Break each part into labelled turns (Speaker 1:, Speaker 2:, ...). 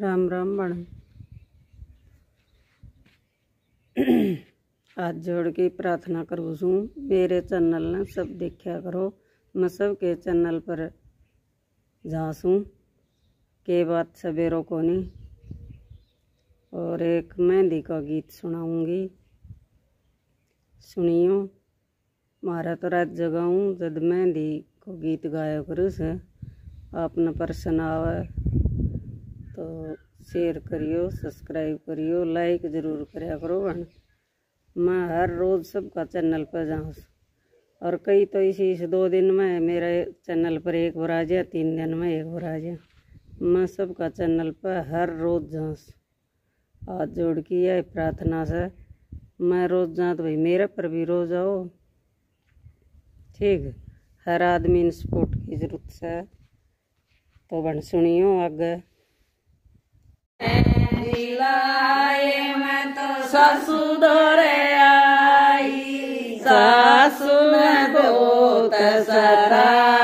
Speaker 1: राम राम बण। हाथ जोड़ के प्रार्थना करूँ छूँ मेरे चैनल ने सब देखा करो। मैं सब के चैनल पर जासूँ के बात सवेरों को नहीं और एक मेहंदी का गीत सुनाऊँगी। सुनियो। मारा तो रात जगाऊँ जब मेहंदी को गीत गाया करूँ से। आपने पर्सन आवे। तो शेयर करियो सब्सक्राइब करियो लाइक ज़रूर कराया करो बहन मैं हर रोज़ सबका चैनल पर जाऊँ और कई तो इसी इस दो दिन में मेरे चैनल पर एक बार आ जाए तीन दिन में एक बार आ जाए मैं सबका चैनल पर हर रोज़ जाऊँ हाथ जोड़ की है प्रार्थना से मैं रोज़ जाऊँ तो भाई मेरे पर भी रोज़ आओ ठीक हर आदमी इन सपोर्ट की ज़रूरत है तो बन सुनियो आगे
Speaker 2: ससुदरे आई सासु दो सतारे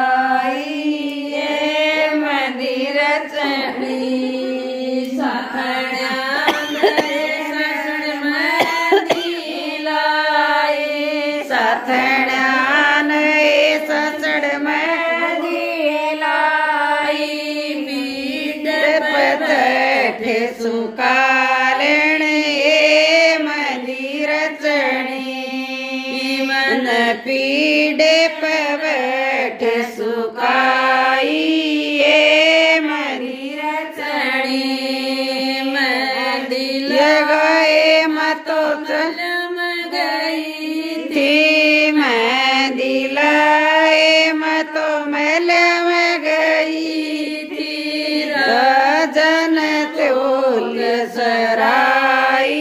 Speaker 2: सुकालण ये मंदिर चणी मन पीड़े पवठ सुकाई सराई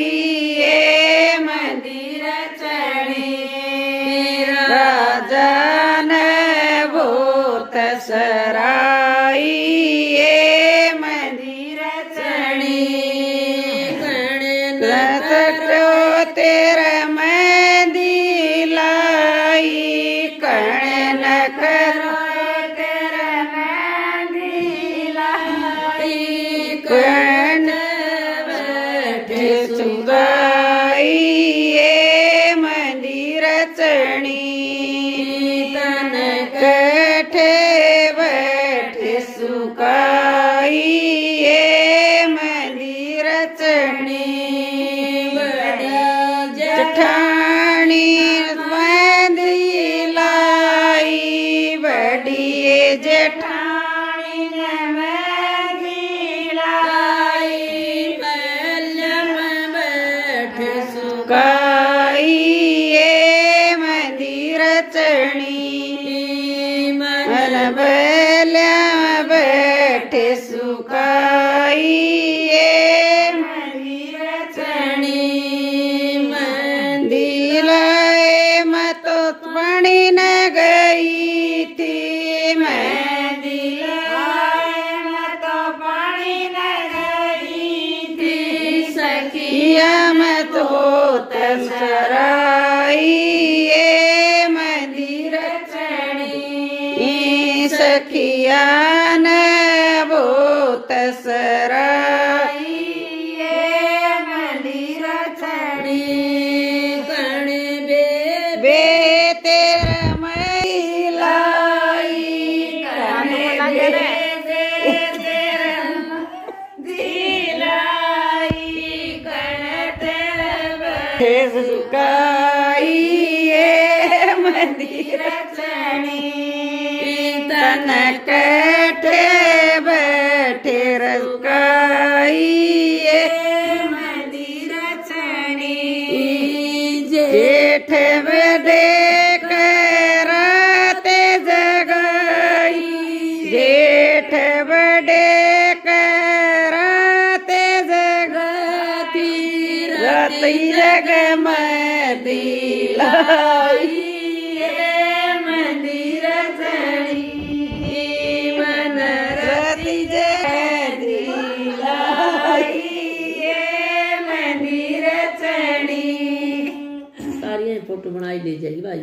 Speaker 2: ये मंदिर चढ़ी। राजन भूत सराई ये मंदिर चढ़ी। कटो तेरा बड़ी जेठानी ने मेहंदी लाई। मल्लम बैठ सुकाई ये मंदिर चणी सखिया न वो तसराई मंदिर चढ़ी कण बे बे तेरा महिलाई कण बे दिलाई। कण तेरा तन कटे बैठे रसकाई गाइए
Speaker 3: मंदिर चणी
Speaker 2: जेठ में देख राते जगाई। जेठ बड़े कराते जगाती राती जग में दिलाई
Speaker 4: सारियाँ फ़ोटो बनाई ले जाएगी भाई